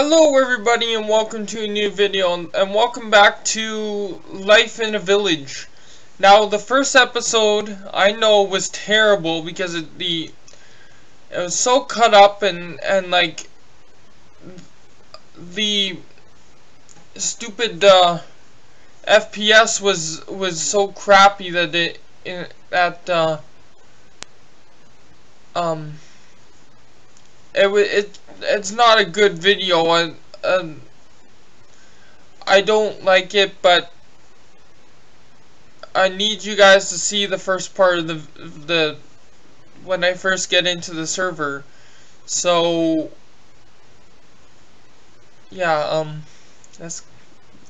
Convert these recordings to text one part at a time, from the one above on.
Hello everybody and welcome to a new video and welcome back to Life in a Village. Now the first episode I know was terrible because it, the it was so cut up and and like the stupid uh, FPS was was so crappy that it that uh, um it it it's not a good video and, and I don't like it but I need you guys to see the first part of the the when I first get into the server so yeah um let's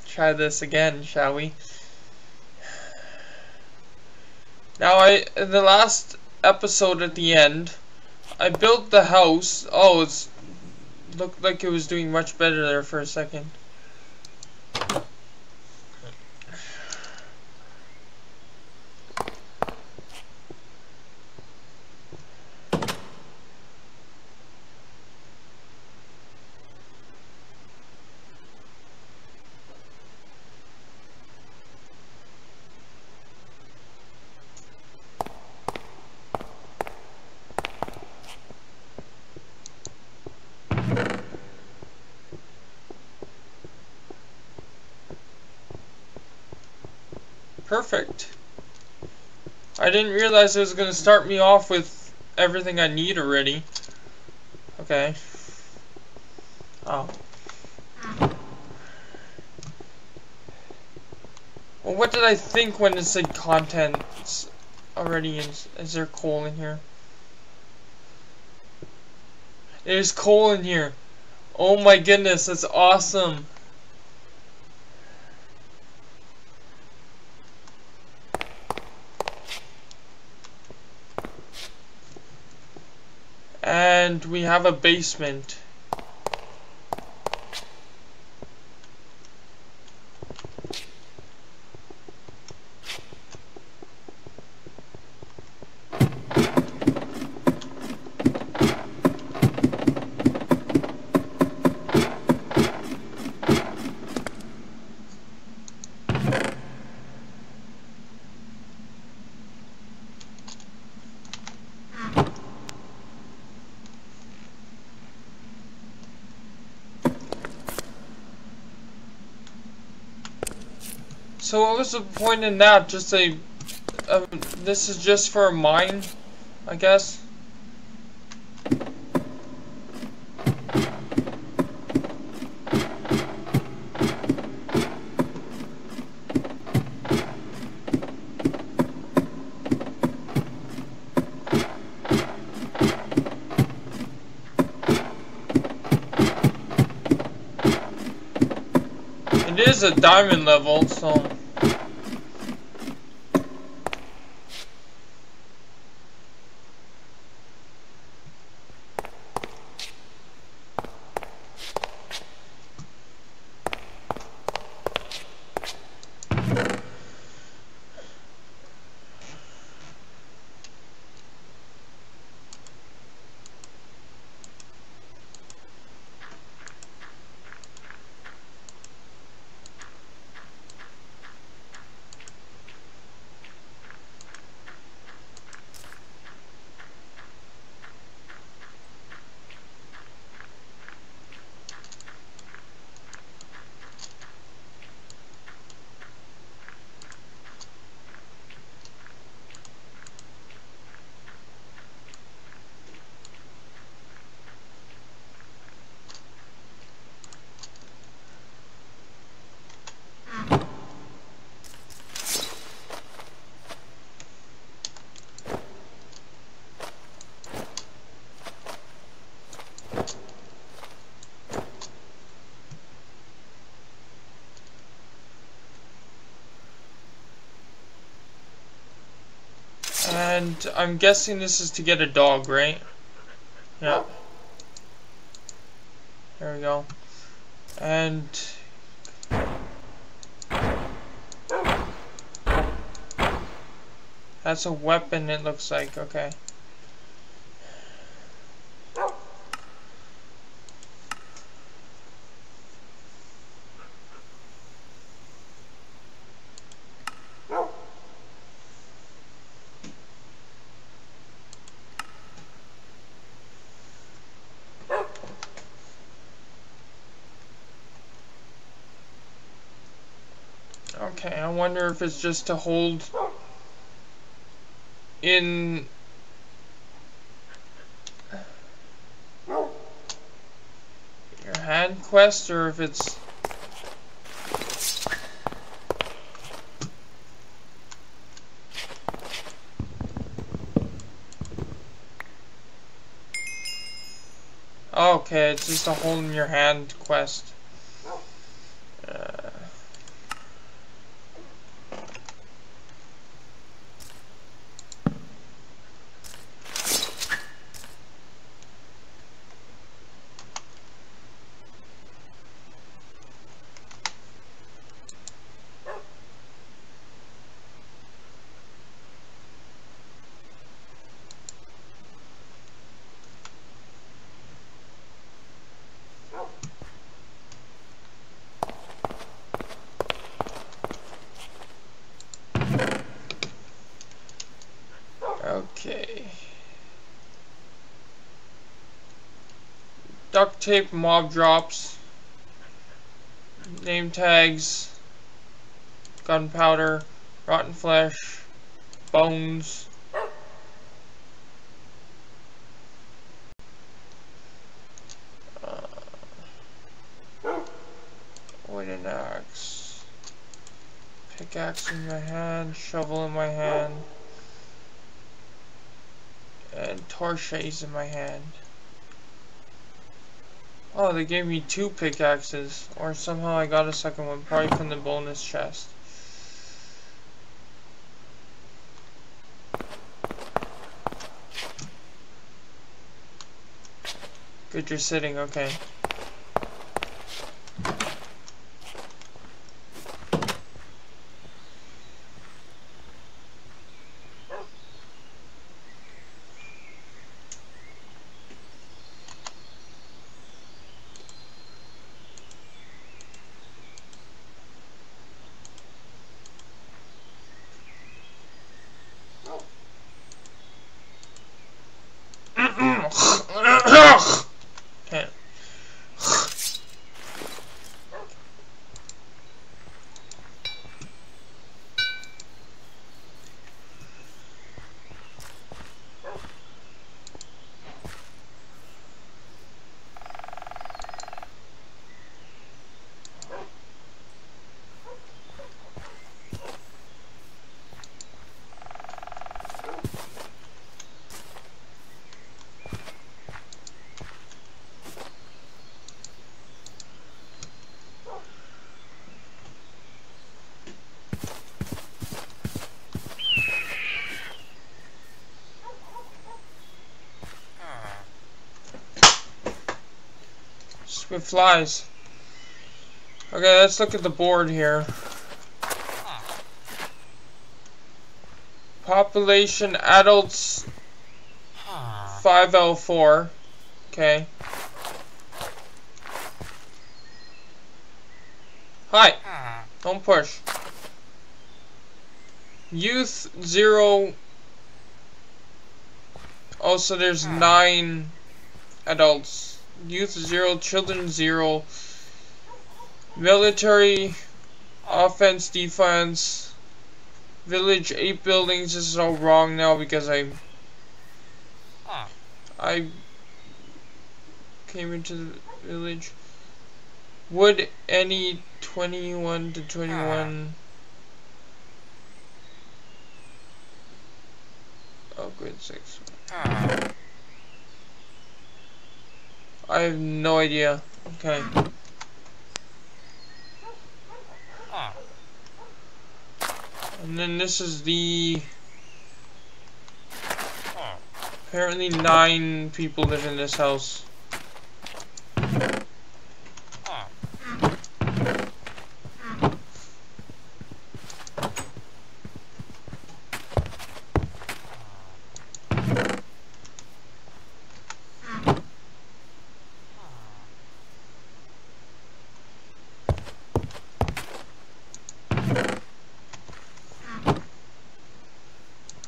try this again shall we now I in the last episode at the end I built the house. Oh, it's looked like it was doing much better there for a second. Perfect. I didn't realize it was going to start me off with everything I need already. Okay. Oh. Well, what did I think when it said contents already? Is, is there coal in here? There's coal in here. Oh my goodness, that's awesome. And we have a basement. Point in that? Just a, um, this is just for a mine, I guess. It is a diamond level, so... And I'm guessing this is to get a dog, right? Yeah. There we go. And... That's a weapon, it looks like. Okay. Okay, I wonder if it's just to hold in your hand quest or if it's Okay, it's just a hold in your hand quest. Okay. Duct tape mob drops. Name tags. Gunpowder. Rotten flesh. Bones. Uh, wooden axe. Pickaxe in my hand. Shovel in my hand and torches in my hand. Oh, they gave me two pickaxes, or somehow I got a second one, probably from the bonus chest. Good, you're sitting, okay. With flies. Okay, let's look at the board here. Population adults 5L4. Okay. Hi. Don't push. Youth 0. Also, there's 9 adults youth zero, children zero, military, offense, defense, village eight buildings. This is all wrong now because I I came into the village. Would any 21 to 21 Oh, grade 6. Ah. I have no idea. Okay. And then this is the... Apparently nine people live in this house.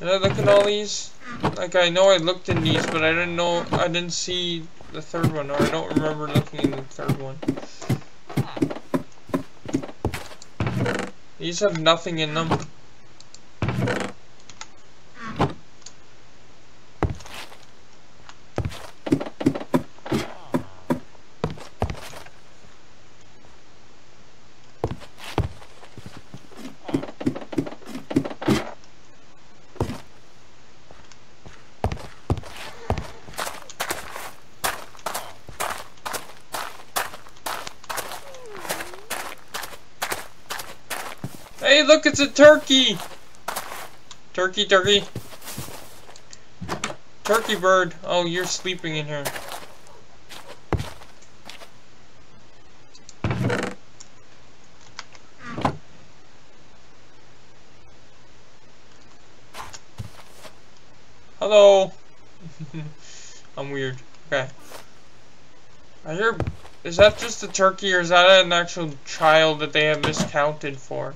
Did I look at all these? Like, I know I looked in these, but I didn't know, I didn't see the third one, or I don't remember looking in the third one. These have nothing in them. Hey, look, it's a turkey! Turkey, turkey. Turkey bird. Oh, you're sleeping in here. Hello. I'm weird. Okay. I hear. Is that just a turkey or is that an actual child that they have miscounted for?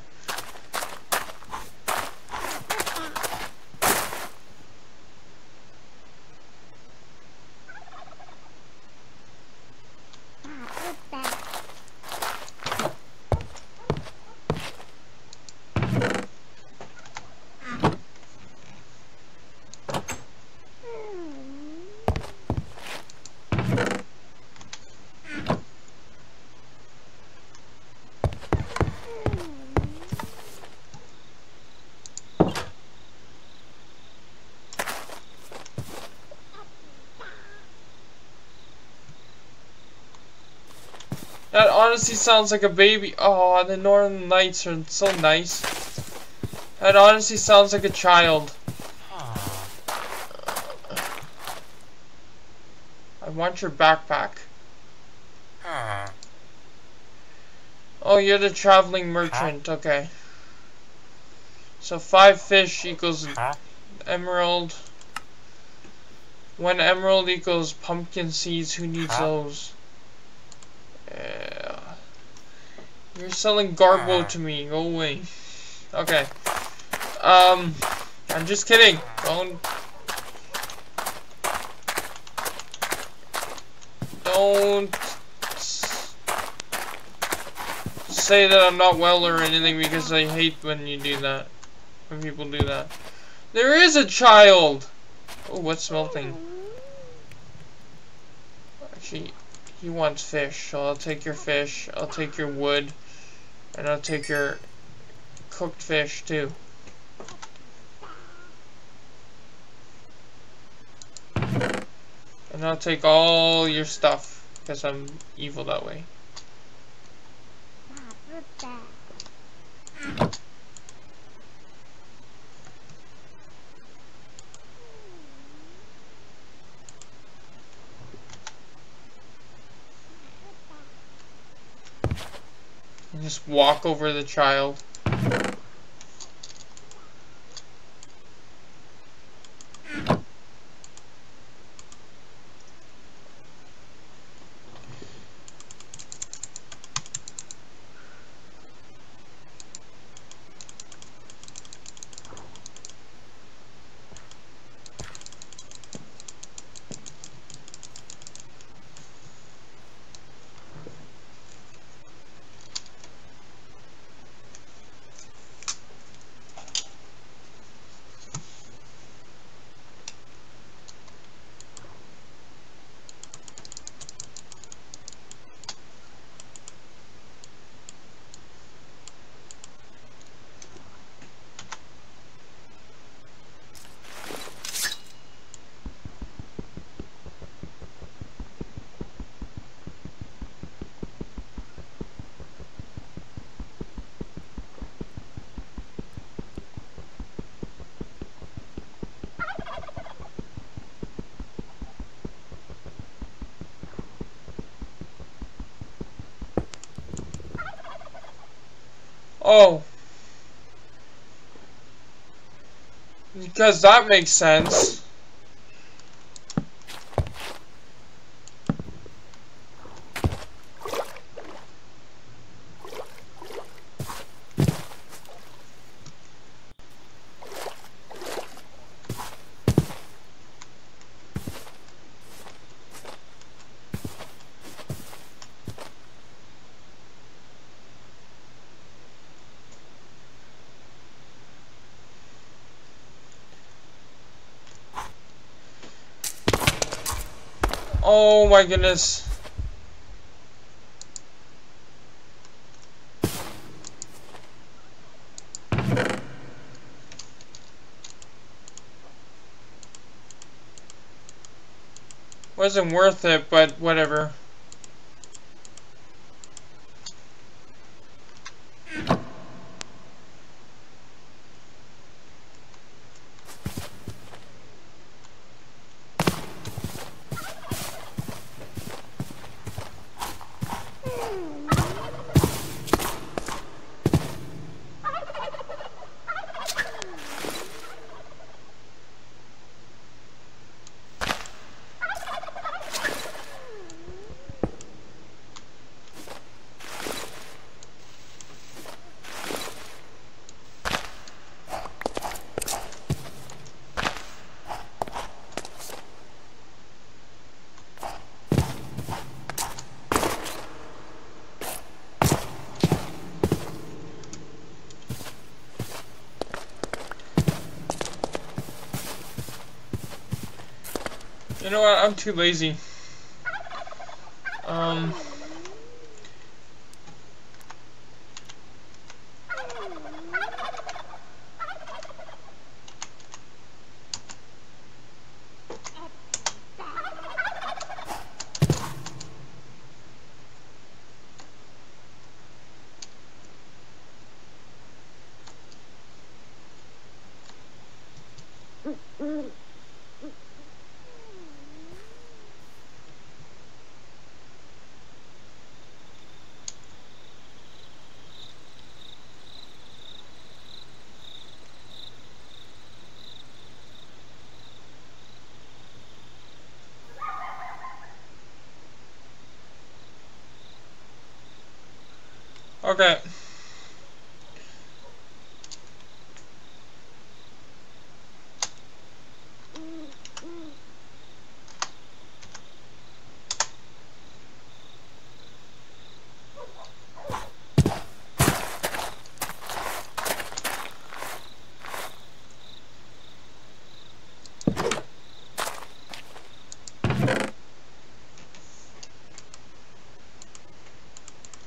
That honestly sounds like a baby. Oh, the Northern Lights are so nice. That honestly sounds like a child. I want your backpack. Oh, you're the traveling merchant. Okay. So five fish equals emerald. One emerald equals pumpkin seeds. Who needs those? Yeah. You're selling garbo to me. Go away. Okay. Um, I'm just kidding. Don't. Don't say that I'm not well or anything because I hate when you do that. When people do that. There is a child! Oh, what's melting? Actually, he wants fish, so I'll take your fish, I'll take your wood, and I'll take your cooked fish too. And I'll take all your stuff, because I'm evil that way. Just walk over the child. Oh. Because that makes sense. My goodness. Wasn't worth it, but whatever. You know what? I'm too lazy. Um. Okay.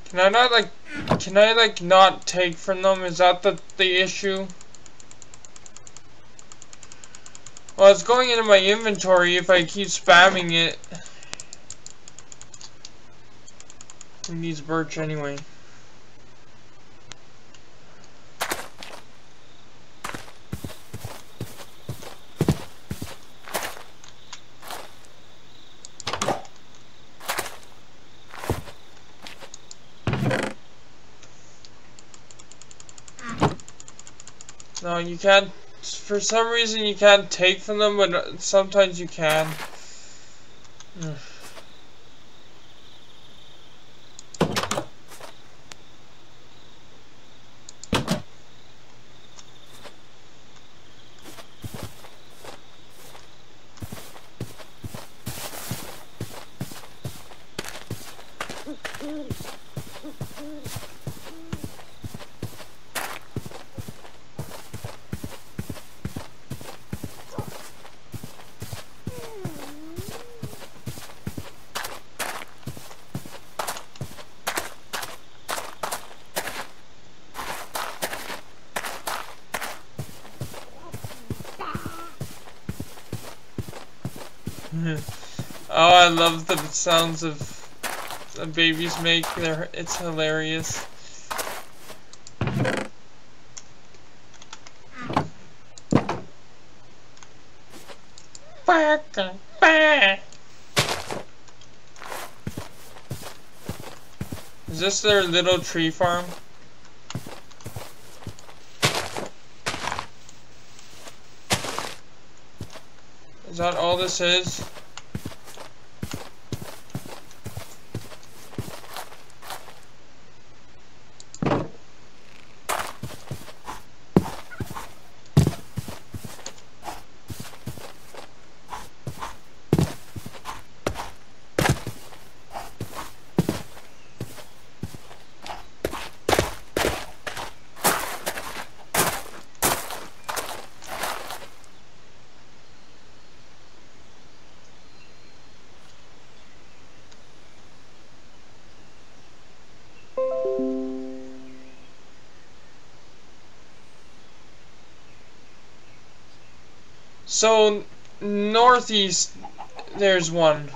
Can I not like can I like not take from them? Is that the the issue? Well, it's going into my inventory if I keep spamming it. It needs birch anyway. You can't. For some reason, you can't take from them, but sometimes you can. oh, I love the sounds of the babies make. They're, it's hilarious. Is this their little tree farm? Is that all this is? So, northeast, there's one.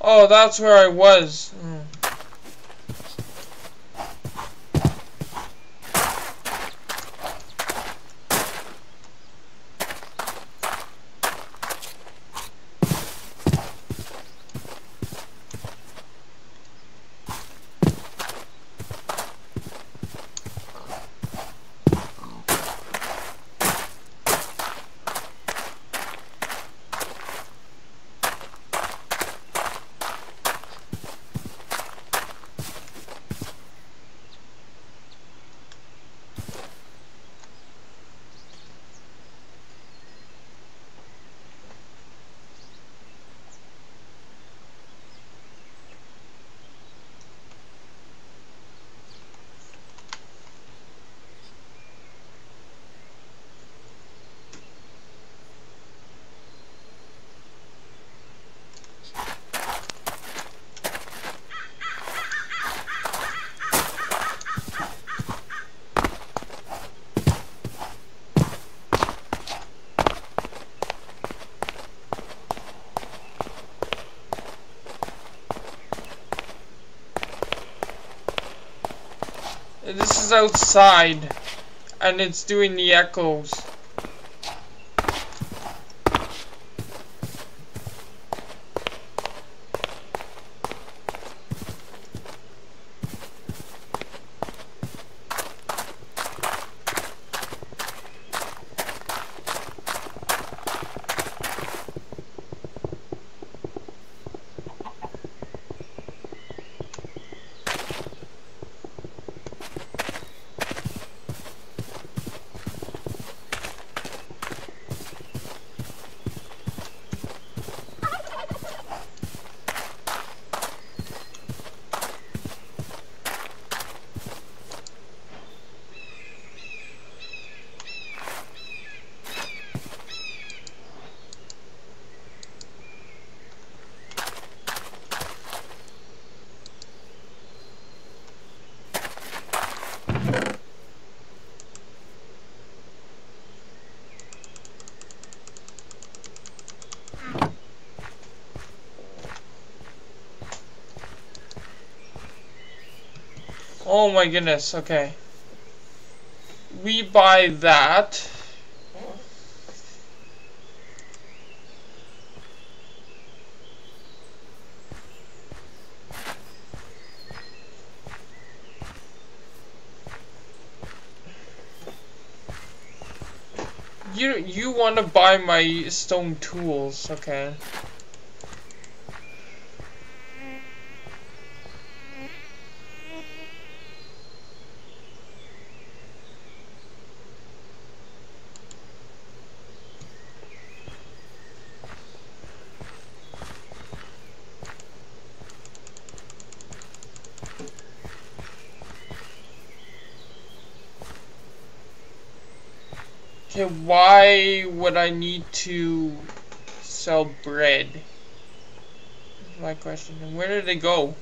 Oh, that's where I was. This is outside, and it's doing the echoes. Oh my goodness, okay. We buy that. You you want to buy my stone tools, okay? Would I need to sell bread? my question. And where did they go?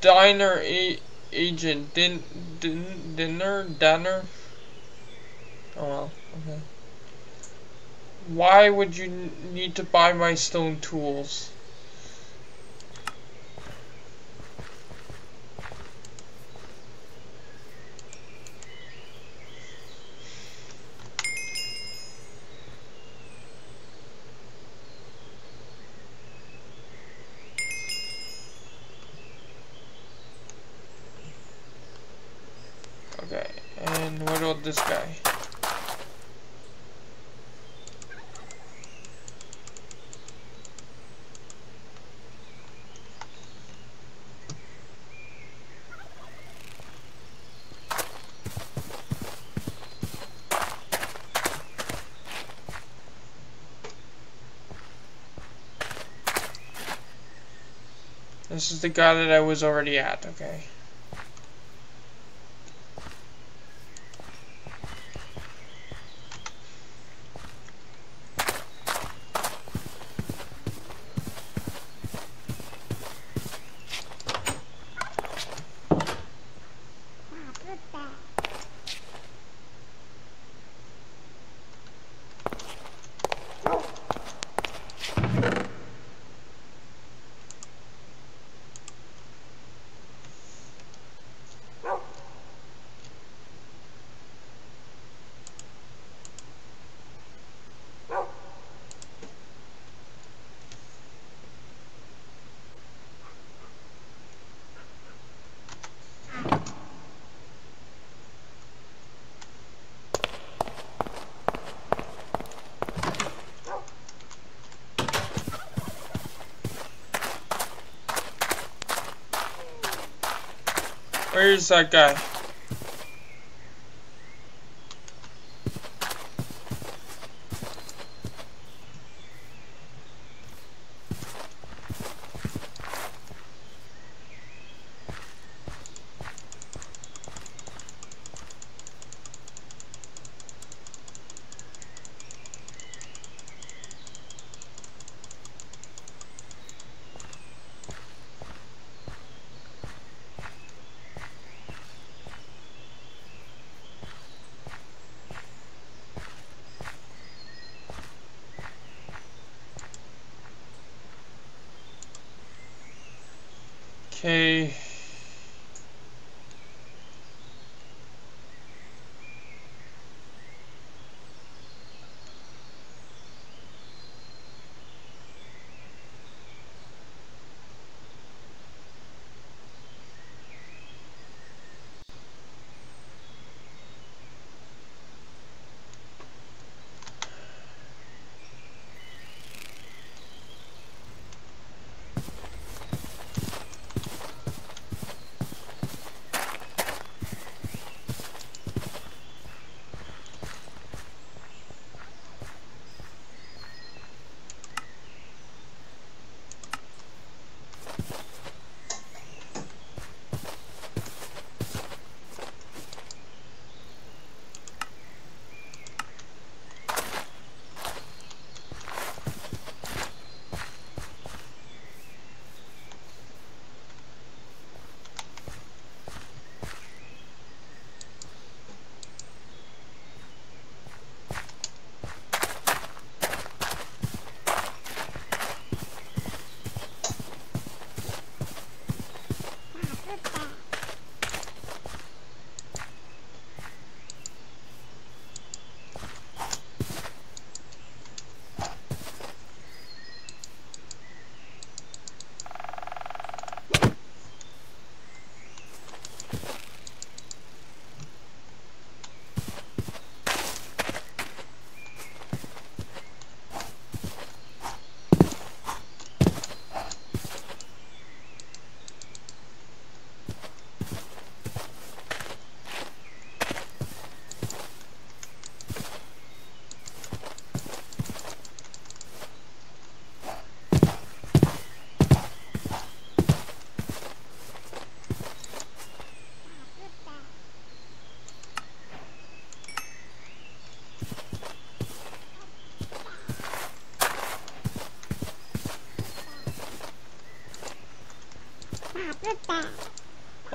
Diner a agent din din dinner dinner. Oh well. Why would you need to buy my stone tools? Okay, and what about this guy? This is the guy that I was already at, okay. Where's that guy?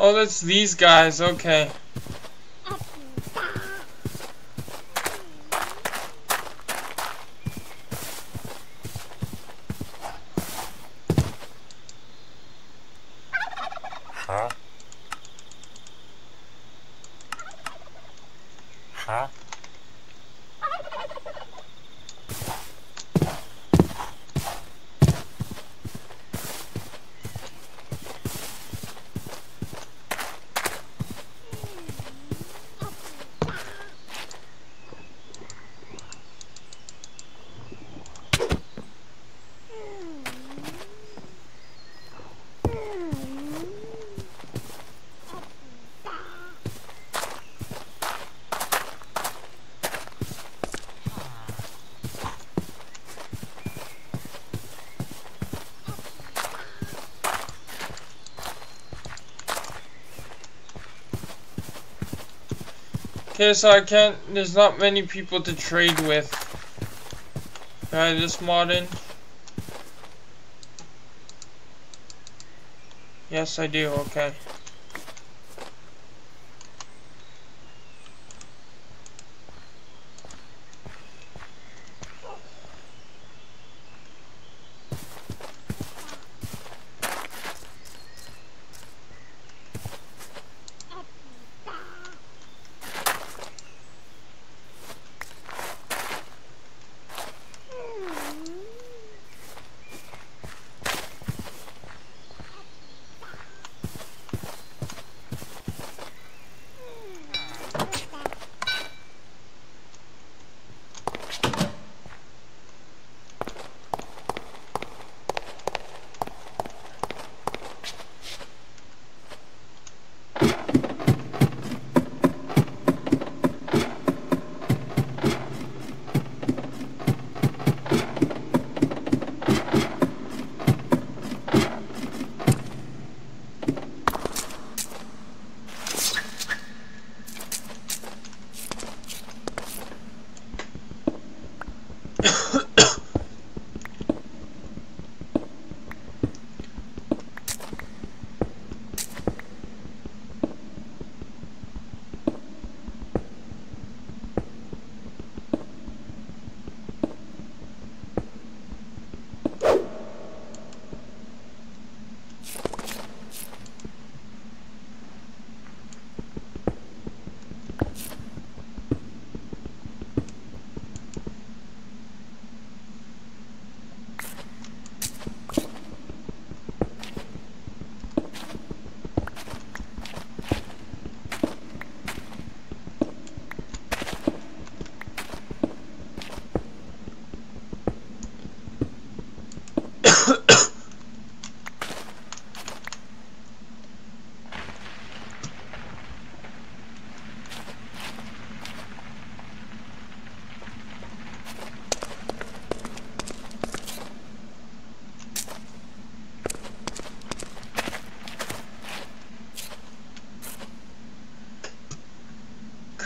Oh, that's these guys, okay. Huh? Huh? Okay, so I can't, there's not many people to trade with. I just mod in? Yes, I do, okay.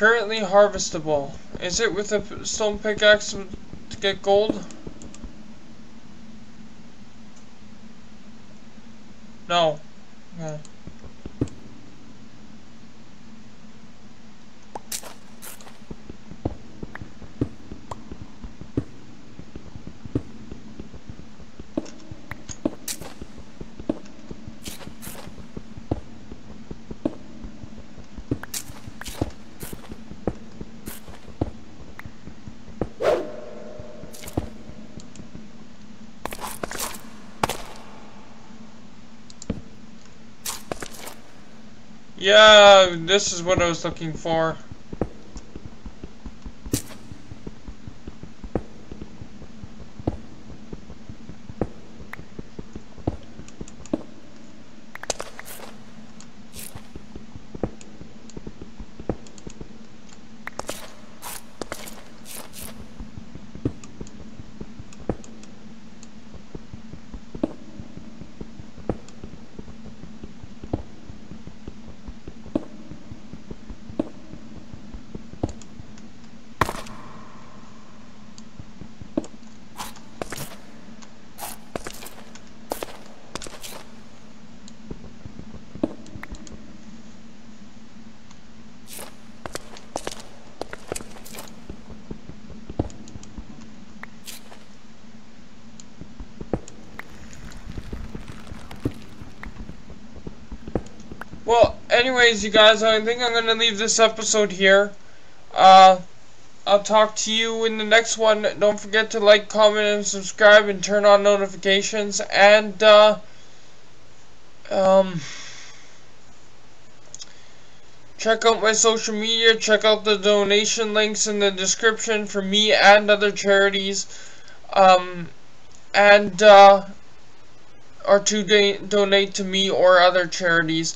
Currently harvestable. Is it with a stone pickaxe to get gold? No. Yeah. Yeah, this is what I was looking for. Well, anyways, you guys, I think I'm going to leave this episode here. Uh, I'll talk to you in the next one. Don't forget to like, comment, and subscribe, and turn on notifications. And, uh, um, check out my social media. Check out the donation links in the description for me and other charities. Um, and, uh, or to donate to me or other charities